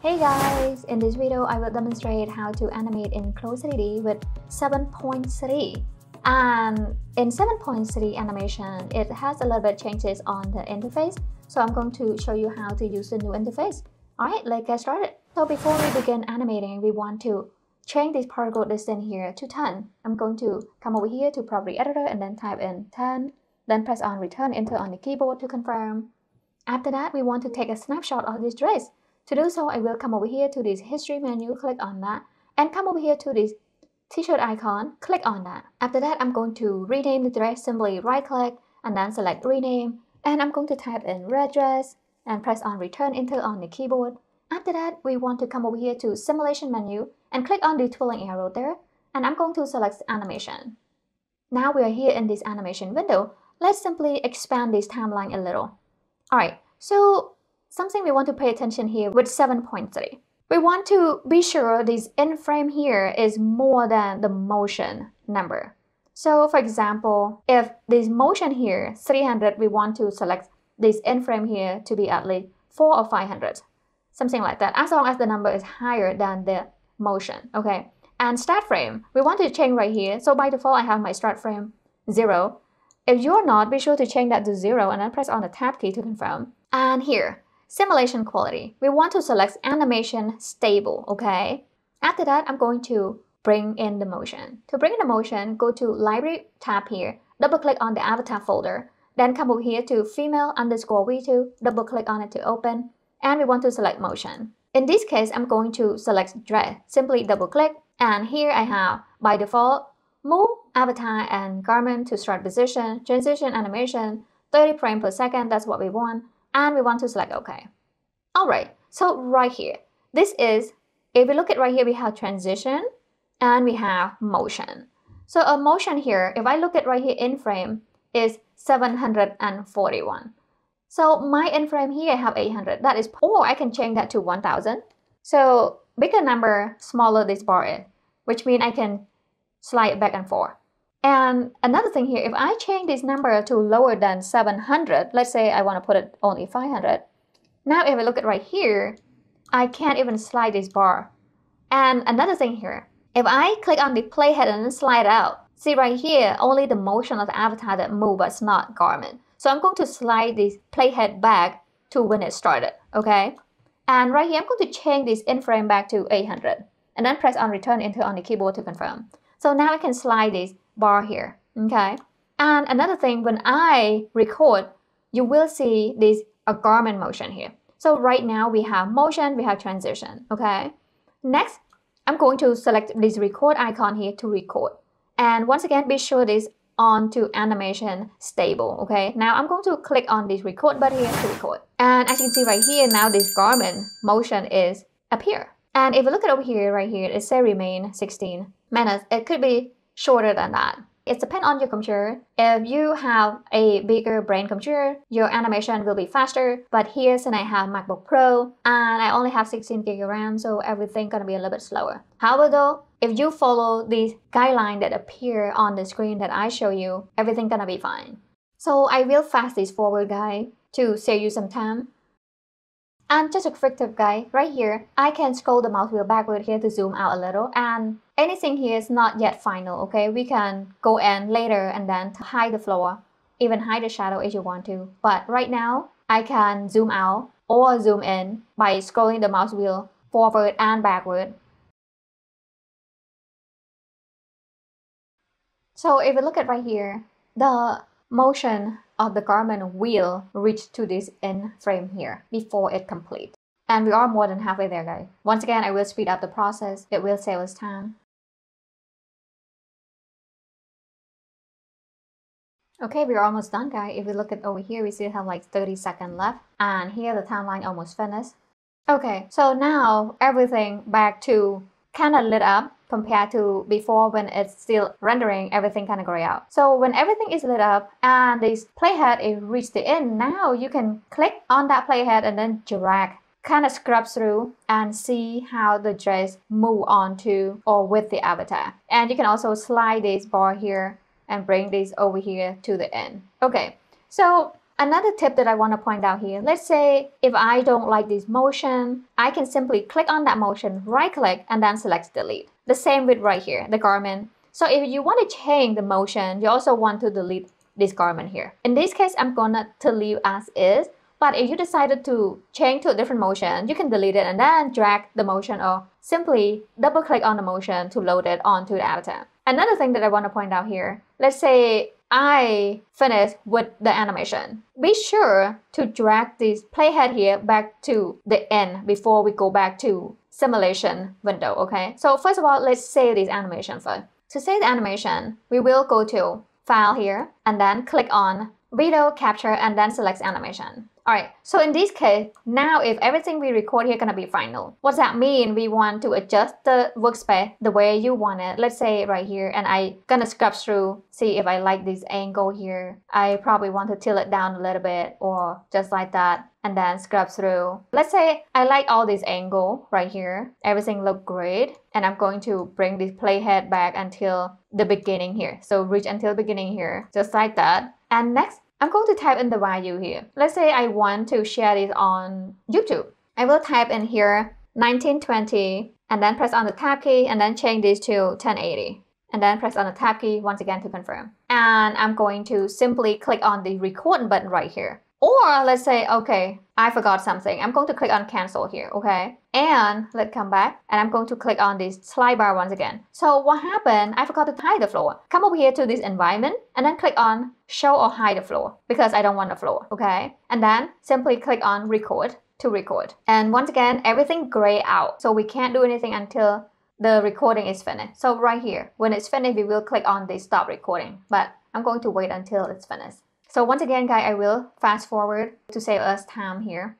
Hey guys! In this video, I will demonstrate how to animate in CLO 3D with 7.3. And um, in 7.3 animation, it has a little bit changes on the interface. So I'm going to show you how to use the new interface. Alright, let's get started. So before we begin animating, we want to change this particle distance here to 10. I'm going to come over here to property editor and then type in 10. Then press on return enter on the keyboard to confirm. After that, we want to take a snapshot of this dress. To do so, I will come over here to this history menu, click on that, and come over here to this t-shirt icon, click on that. After that, I'm going to rename the dress, simply right click and then select rename. And I'm going to type in red dress and press on return enter on the keyboard. After that, we want to come over here to simulation menu and click on the twirling arrow there. And I'm going to select animation. Now we are here in this animation window. Let's simply expand this timeline a little. Alright, so something we want to pay attention here with 7.3. We want to be sure this in frame here is more than the motion number. So for example, if this motion here, 300, we want to select this in frame here to be at least 4 or 500. Something like that, as long as the number is higher than the motion, okay? And start frame, we want to change right here. So by default, I have my start frame 0. If you're not, be sure to change that to 0 and then press on the tab key to confirm. And here, Simulation quality. We want to select animation stable, okay? After that, I'm going to bring in the motion. To bring in the motion, go to library tab here, double click on the avatar folder, then come over here to female underscore v2, double click on it to open, and we want to select motion. In this case, I'm going to select dress. Simply double click, and here I have, by default, move, avatar, and garment to start position, transition animation, 30 frames per second, that's what we want and we want to select OK. Alright, so right here, this is, if we look at right here, we have transition and we have motion. So a motion here, if I look at right here in frame, is 741. So my in frame here I have 800, that is, or I can change that to 1000. So bigger number, smaller this bar is, which means I can slide back and forth. And another thing here, if I change this number to lower than 700, let's say I want to put it only 500. Now if I look at right here, I can't even slide this bar. And another thing here, if I click on the playhead and then slide out, see right here, only the motion of the avatar that move, but it's not garment. So I'm going to slide this playhead back to when it started, okay? And right here, I'm going to change this in frame back to 800 and then press on return enter on the keyboard to confirm. So now I can slide this bar here, okay? And another thing, when I record, you will see this a garment motion here. So right now we have motion, we have transition, okay? Next, I'm going to select this record icon here to record. And once again, be sure this on to animation stable, okay? Now I'm going to click on this record button here to record. And as you can see right here, now this garment motion is appear. And if you look at over here, right here, it says remain 16 minutes. It could be shorter than that. It depends on your computer. If you have a bigger brain computer, your animation will be faster. But here, since I have MacBook Pro and I only have 16 gig of RAM, so everything gonna be a little bit slower. However, though, if you follow the guideline that appear on the screen that I show you, everything gonna be fine. So I will fast this forward, guy, to save you some time. And just a quick tip guy, right here, I can scroll the mouse wheel backward here to zoom out a little and anything here is not yet final, okay? We can go in later and then hide the floor, even hide the shadow if you want to. But right now, I can zoom out or zoom in by scrolling the mouse wheel forward and backward. So if you look at right here, the motion of the garment will reach to this end frame here before it complete. And we are more than halfway there guys. Once again, I will speed up the process. It will save us time. Okay, we're almost done guys. If we look at over here, we still have like 30 seconds left. And here the timeline almost finished. Okay, so now everything back to kind of lit up compared to before when it's still rendering everything kind of gray out. So when everything is lit up and this playhead is reached the end, now you can click on that playhead and then drag kind of scrub through and see how the dress move on to or with the avatar. And you can also slide this bar here and bring this over here to the end. Okay, so Another tip that I want to point out here, let's say if I don't like this motion, I can simply click on that motion, right click, and then select delete. The same with right here, the garment. So if you want to change the motion, you also want to delete this garment here. In this case, I'm gonna to leave as is. But if you decided to change to a different motion, you can delete it and then drag the motion or simply double click on the motion to load it onto the avatar. Another thing that I want to point out here, let's say I finish with the animation. Be sure to drag this playhead here back to the end before we go back to simulation window, okay? So first of all, let's save this animation first. To save the animation, we will go to File here and then click on Video Capture and then select Animation. Alright, so in this case, now if everything we record here gonna be final. What does that mean? We want to adjust the workspace the way you want it. Let's say right here, and I gonna scrub through, see if I like this angle here. I probably want to tilt it down a little bit or just like that and then scrub through. Let's say I like all this angle right here. Everything look great. And I'm going to bring this playhead back until the beginning here. So reach until beginning here, just like that. And next, I'm going to type in the value here. Let's say I want to share this on YouTube. I will type in here 1920 and then press on the tab key and then change this to 1080 and then press on the tab key once again to confirm. And I'm going to simply click on the record button right here. Or let's say, okay, I forgot something. I'm going to click on cancel here, okay? And let's come back and I'm going to click on this slide bar once again. So what happened? I forgot to hide the floor. Come over here to this environment and then click on show or hide the floor because I don't want the floor, okay? And then simply click on record to record. And once again, everything gray out. So we can't do anything until the recording is finished. So right here, when it's finished, we will click on the stop recording. But I'm going to wait until it's finished. So once again, guys, I will fast forward to save us time here.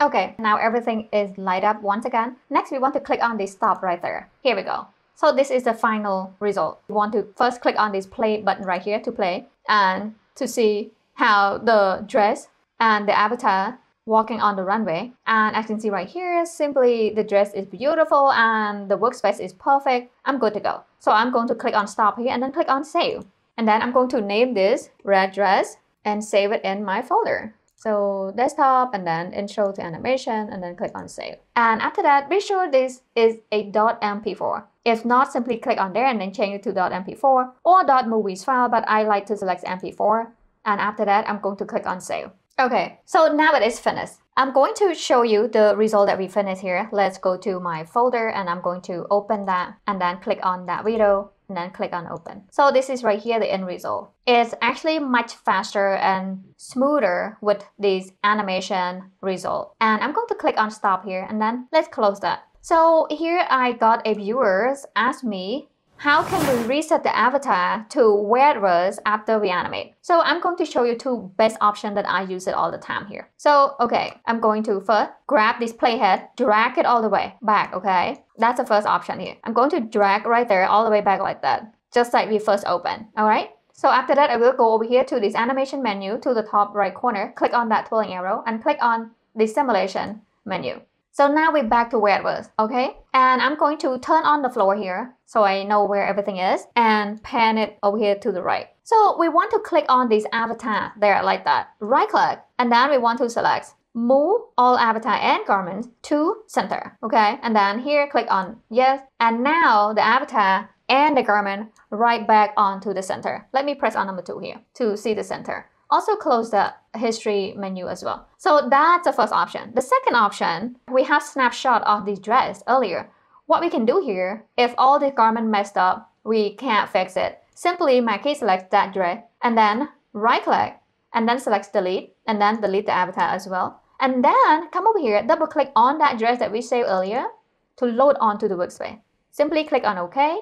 Okay, now everything is light up once again. Next, we want to click on this stop right there. Here we go. So this is the final result. We want to first click on this play button right here to play and to see how the dress and the avatar walking on the runway. And as you can see right here, simply the dress is beautiful and the workspace is perfect. I'm good to go. So I'm going to click on stop here and then click on save. And then I'm going to name this red dress and save it in my folder. So desktop and then intro to animation and then click on save. And after that, be sure this is a .mp4. If not, simply click on there and then change it to .mp4 or .movies file, but I like to select mp4. And after that, I'm going to click on save. Okay, so now it is finished. I'm going to show you the result that we finished here. Let's go to my folder and I'm going to open that and then click on that video and then click on open. So this is right here, the end result. It's actually much faster and smoother with this animation result. And I'm going to click on stop here and then let's close that. So here I got a viewers ask me how can we reset the avatar to where it was after we animate? So I'm going to show you two best options that I use it all the time here. So, okay, I'm going to first grab this playhead, drag it all the way back, okay? That's the first option here. I'm going to drag right there all the way back like that, just like we first opened, all right? So after that, I will go over here to this animation menu to the top right corner, click on that twirling arrow and click on the simulation menu. So now we're back to where it was, okay? And I'm going to turn on the floor here so I know where everything is and pan it over here to the right. So we want to click on this avatar there like that. Right click and then we want to select move all avatar and garments to center, okay? And then here click on yes. And now the avatar and the garment right back onto the center. Let me press on number two here to see the center. Also close the history menu as well. So that's the first option. The second option, we have snapshot of the dress earlier. What we can do here, if all the garment messed up, we can't fix it. Simply my key select that dress and then right click and then select delete and then delete the avatar as well. And then come over here, double click on that dress that we saved earlier to load onto the workspace. Simply click on OK.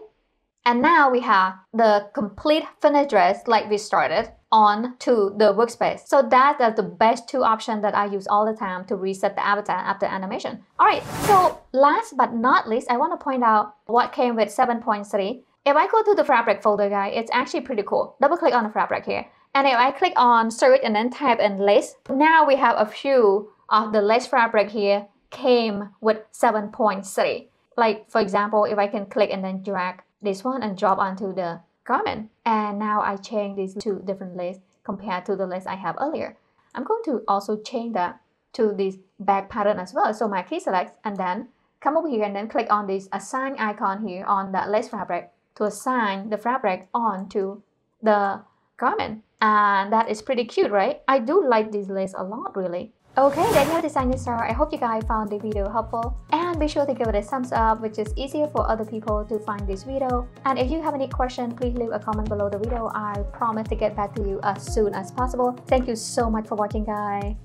And now we have the complete finished dress like we started on to the workspace. So that is the best two options that I use all the time to reset the avatar after animation. Alright, so last but not least, I want to point out what came with 7.3. If I go to the fabric folder guy, it's actually pretty cool. Double click on the fabric here. And if I click on search and then type in lace, now we have a few of the lace fabric here came with 7.3. Like for example, if I can click and then drag this one and drop onto the garment. And now I change these two different layers. compared to the lace I have earlier. I'm going to also change that to this back pattern as well. So my key select and then come over here and then click on this assign icon here on the lace fabric to assign the fabric onto the garment. And that is pretty cute, right? I do like this lace a lot, really. Okay, there you have Designistas. I hope you guys found the video helpful. And be sure to give it a thumbs up, which is easier for other people to find this video. And if you have any question, please leave a comment below the video. I promise to get back to you as soon as possible. Thank you so much for watching, guys.